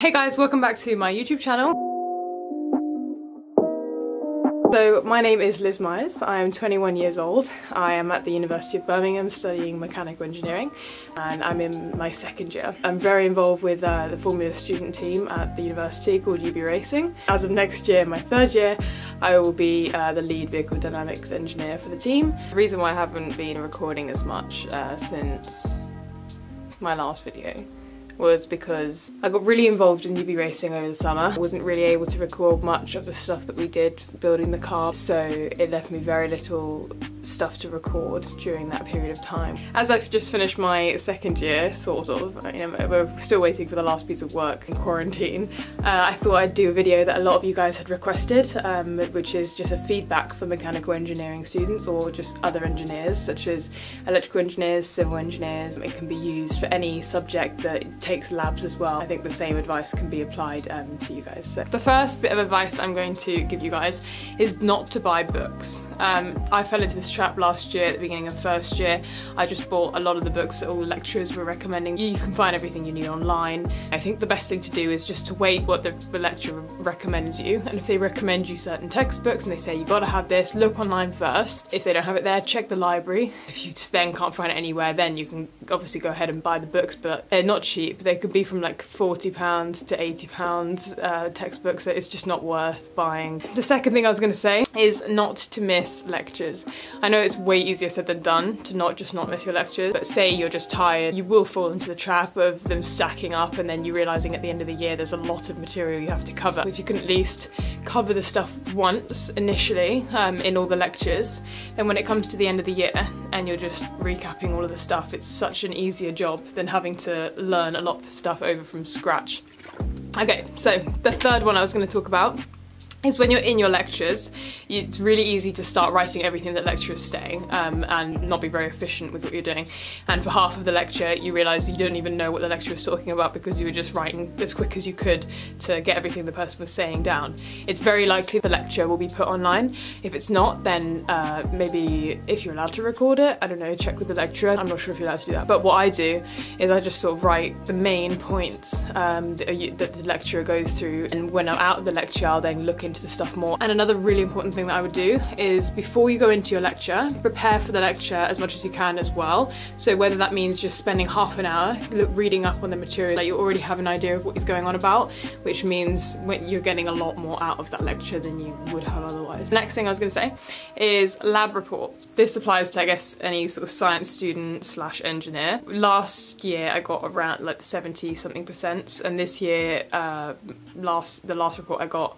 Hey guys, welcome back to my YouTube channel. So my name is Liz Myers, I am 21 years old. I am at the University of Birmingham studying mechanical engineering and I'm in my second year. I'm very involved with uh, the Formula student team at the university called UB Racing. As of next year, my third year, I will be uh, the lead vehicle dynamics engineer for the team. The reason why I haven't been recording as much uh, since my last video was because I got really involved in UB racing over the summer. I wasn't really able to record much of the stuff that we did building the car, so it left me very little stuff to record during that period of time. As I've just finished my second year, sort of, you know, we're still waiting for the last piece of work in quarantine, uh, I thought I'd do a video that a lot of you guys had requested, um, which is just a feedback for mechanical engineering students or just other engineers, such as electrical engineers, civil engineers. It can be used for any subject that takes labs as well. I think the same advice can be applied um, to you guys. So the first bit of advice I'm going to give you guys is not to buy books. Um, I fell into this trap last year at the beginning of first year. I just bought a lot of the books that all the lecturers were recommending. You can find everything you need online. I think the best thing to do is just to wait what the, the lecturer recommends you. And if they recommend you certain textbooks and they say you've gotta have this, look online first. If they don't have it there, check the library. If you just then can't find it anywhere, then you can obviously go ahead and buy the books, but they're not cheap. They could be from like 40 pounds to 80 pounds uh, textbooks, so it's just not worth buying. The second thing I was gonna say is not to miss lectures. I know it's way easier said than done to not just not miss your lectures, but say you're just tired, you will fall into the trap of them stacking up and then you realizing at the end of the year there's a lot of material you have to cover. If you can at least cover the stuff once initially um, in all the lectures, then when it comes to the end of the year and you're just recapping all of the stuff, it's such an easier job than having to learn a lot of the stuff over from scratch. Okay, so the third one I was going to talk about is when you're in your lectures, it's really easy to start writing everything that lecturer is saying um, and not be very efficient with what you're doing. And for half of the lecture, you realise you don't even know what the lecturer is talking about because you were just writing as quick as you could to get everything the person was saying down. It's very likely the lecture will be put online. If it's not, then uh, maybe if you're allowed to record it, I don't know, check with the lecturer. I'm not sure if you're allowed to do that. But what I do is I just sort of write the main points um, that, that the lecturer goes through. And when I'm out of the lecture, I'll then look into the stuff more. And another really important thing that I would do is before you go into your lecture, prepare for the lecture as much as you can as well. So whether that means just spending half an hour reading up on the material that you already have an idea of what is going on about, which means you're getting a lot more out of that lecture than you would have otherwise. Next thing I was going to say is lab reports. This applies to I guess any sort of science student slash engineer. Last year I got around like 70 something percent and this year uh, last the last report I got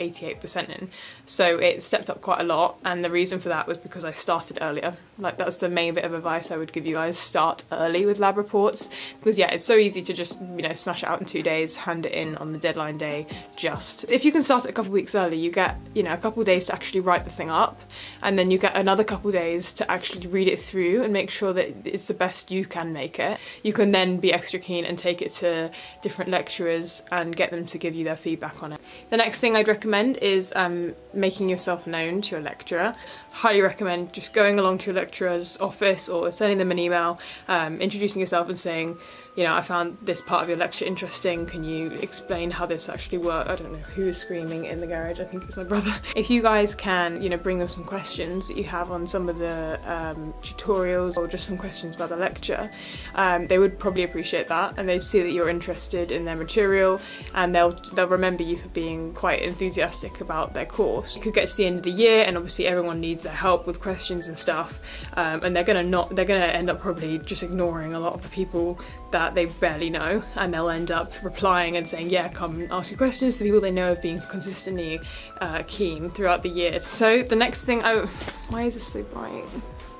88% in. So it stepped up quite a lot and the reason for that was because I started earlier. Like that's the main bit of advice I would give you guys, start early with lab reports because yeah, it's so easy to just, you know, smash it out in two days, hand it in on the deadline day just. If you can start it a couple weeks early, you get, you know, a couple days to actually write the thing up and then you get another couple days to actually read it through and make sure that it's the best you can make it. You can then be extra keen and take it to different lecturers and get them to give you their feedback on it. The next thing I'd recommend recommend is um, making yourself known to your lecturer. Highly recommend just going along to your lecturer's office or sending them an email, um, introducing yourself and saying, you know, I found this part of your lecture interesting. Can you explain how this actually works? I don't know who is screaming in the garage. I think it's my brother. If you guys can, you know, bring them some questions that you have on some of the um, tutorials or just some questions about the lecture, um, they would probably appreciate that and they see that you're interested in their material and they'll they'll remember you for being quite enthusiastic about their course. You could get to the end of the year and obviously everyone needs their help with questions and stuff um, and they're gonna not they're gonna end up probably just ignoring a lot of the people that they barely know and they'll end up replying and saying yeah come ask your questions to people they know of being consistently uh, keen throughout the year. So the next thing I... why is this so bright?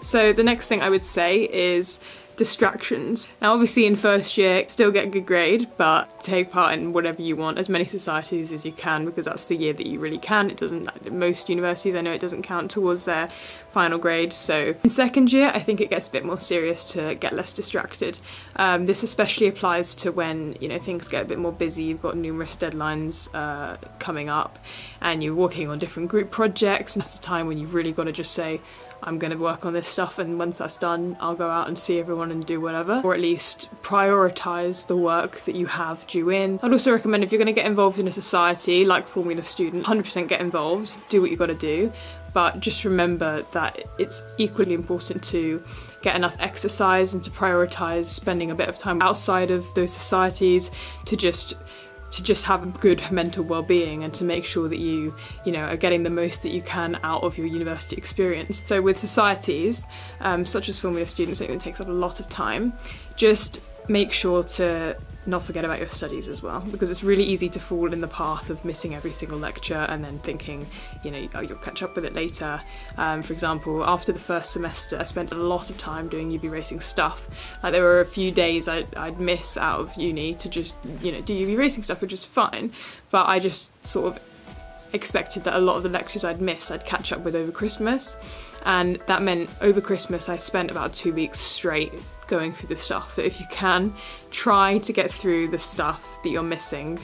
So the next thing I would say is distractions. Now obviously in first year still get a good grade but take part in whatever you want as many societies as you can because that's the year that you really can. It doesn't, most universities I know it doesn't count towards their final grade so in second year I think it gets a bit more serious to get less distracted. Um, this especially applies to when you know things get a bit more busy, you've got numerous deadlines uh, coming up and you're working on different group projects and it's a time when you've really got to just say I'm going to work on this stuff and once that's done I'll go out and see everyone and do whatever or at least prioritize the work that you have due in. I'd also recommend if you're going to get involved in a society like Formula Student 100% get involved do what you got to do but just remember that it's equally important to get enough exercise and to prioritize spending a bit of time outside of those societies to just to just have good mental well-being and to make sure that you you know are getting the most that you can out of your university experience. So with societies um, such as formula students it takes up a lot of time. Just make sure to not forget about your studies as well because it's really easy to fall in the path of missing every single lecture and then thinking you know oh, you'll catch up with it later. Um, for example after the first semester I spent a lot of time doing UB racing stuff. Like there were a few days I'd, I'd miss out of uni to just you know do UB racing stuff which is fine but I just sort of expected that a lot of the lectures I'd missed I'd catch up with over Christmas. And that meant over Christmas I spent about two weeks straight going through the stuff. that if you can, try to get through the stuff that you're missing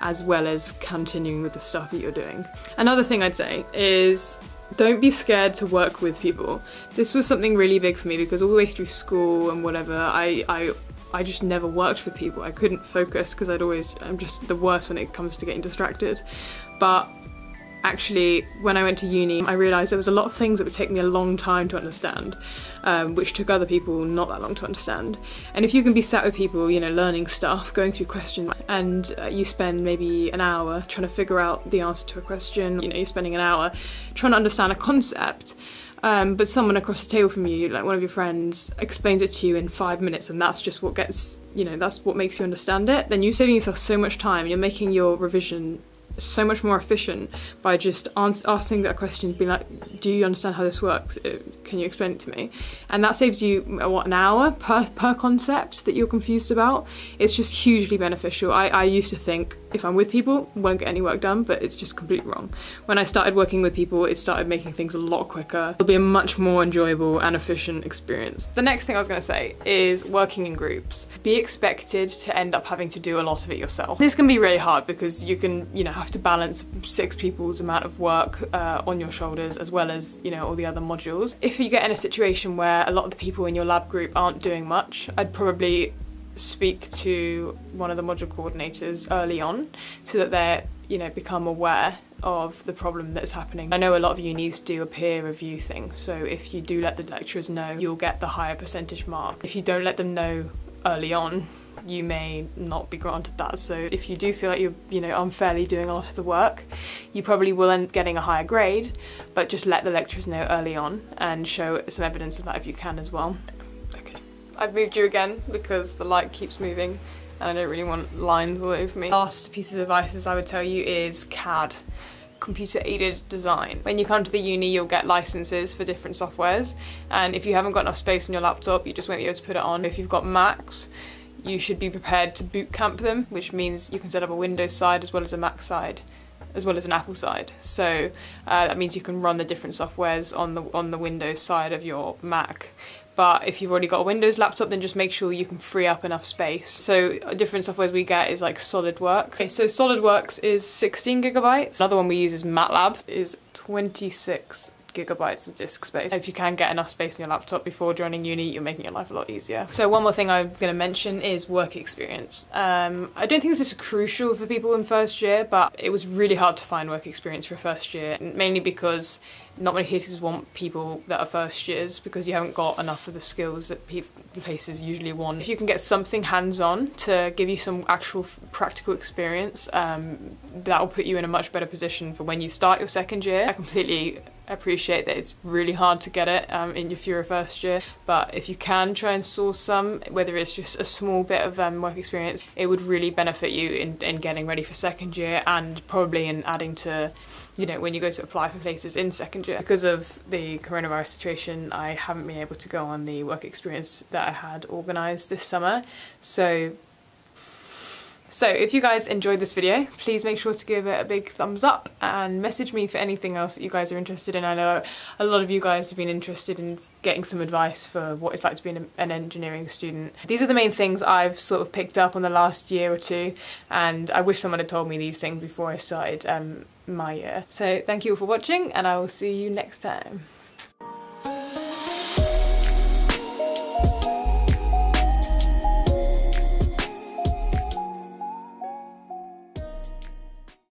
as well as continuing with the stuff that you're doing. Another thing I'd say is don't be scared to work with people. This was something really big for me because all the way through school and whatever, I, I I just never worked with people. I couldn't focus because I'd always, I'm just the worst when it comes to getting distracted. But actually when I went to uni I realised there was a lot of things that would take me a long time to understand um, which took other people not that long to understand. And if you can be sat with people you know learning stuff going through questions and uh, you spend maybe an hour trying to figure out the answer to a question you know you're spending an hour trying to understand a concept um, but someone across the table from you, like one of your friends, explains it to you in five minutes and that's just what gets, you know, that's what makes you understand it, then you're saving yourself so much time, you're making your revision so much more efficient by just asking that question, being like, do you understand how this works? Uh, can you explain it to me? And that saves you, uh, what, an hour per, per concept that you're confused about. It's just hugely beneficial. I, I used to think if I'm with people, won't get any work done, but it's just completely wrong. When I started working with people, it started making things a lot quicker. It'll be a much more enjoyable and efficient experience. The next thing I was gonna say is working in groups. Be expected to end up having to do a lot of it yourself. This can be really hard because you can, you know, have to balance six people's amount of work uh, on your shoulders as well as, you know, all the other modules. If you get in a situation where a lot of the people in your lab group aren't doing much, I'd probably speak to one of the module coordinators early on so that they're you know become aware of the problem that's happening. I know a lot of unis do a peer review thing so if you do let the lecturers know you'll get the higher percentage mark. If you don't let them know early on you may not be granted that so if you do feel like you're you know unfairly doing a lot of the work you probably will end up getting a higher grade but just let the lecturers know early on and show some evidence of that if you can as well. I've moved you again because the light keeps moving and I don't really want lines all over me. Last piece of advice I would tell you is CAD computer aided design. When you come to the uni you'll get licenses for different softwares and if you haven't got enough space on your laptop you just won't be able to put it on. If you've got Macs you should be prepared to boot camp them which means you can set up a Windows side as well as a Mac side as well as an Apple side. So uh, that means you can run the different softwares on the on the Windows side of your Mac but if you've already got a Windows laptop then just make sure you can free up enough space. So uh, different softwares we get is like SolidWorks. Okay, so SolidWorks is 16 gigabytes. Another one we use is MATLAB is 26 gigabytes of disk space. If you can get enough space in your laptop before joining uni, you're making your life a lot easier. So one more thing I'm going to mention is work experience. Um, I don't think this is crucial for people in first year, but it was really hard to find work experience for first year, mainly because not many places want people that are first years because you haven't got enough of the skills that places usually want. If you can get something hands-on to give you some actual practical experience, um, that will put you in a much better position for when you start your second year. I completely appreciate that it's really hard to get it um, in if you're a first year but if you can try and source some whether it's just a small bit of um, work experience it would really benefit you in, in getting ready for second year and probably in adding to you know when you go to apply for places in second year. Because of the coronavirus situation I haven't been able to go on the work experience that I had organised this summer. So so if you guys enjoyed this video, please make sure to give it a big thumbs up and message me for anything else that you guys are interested in. I know a lot of you guys have been interested in getting some advice for what it's like to be an, engineering student. These are the main things I've sort of picked up on the last year or two and I wish someone had told me these things before I started um, my year. So thank you all for watching and I will see you next time.